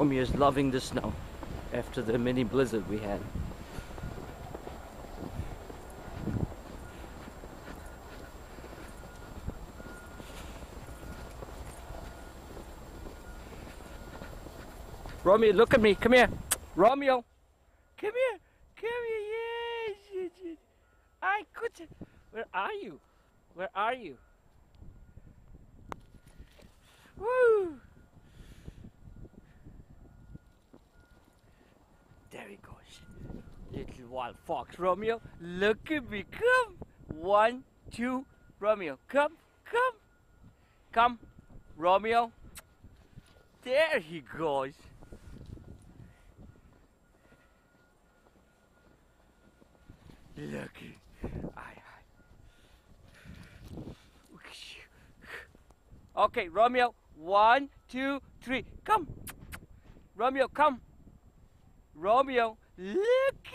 Romeo is loving the snow after the mini blizzard we had. Romeo, look at me. Come here. Romeo. Come here. Come here. Yes. yes, yes. I could. Where are you? Where are you? There he goes. Little wild fox. Romeo, look at me. Come. One, two. Romeo, come. Come. Come. Romeo. There he goes. Aye. Okay, Romeo. One, two, three. Come. Romeo, come. Romeo, look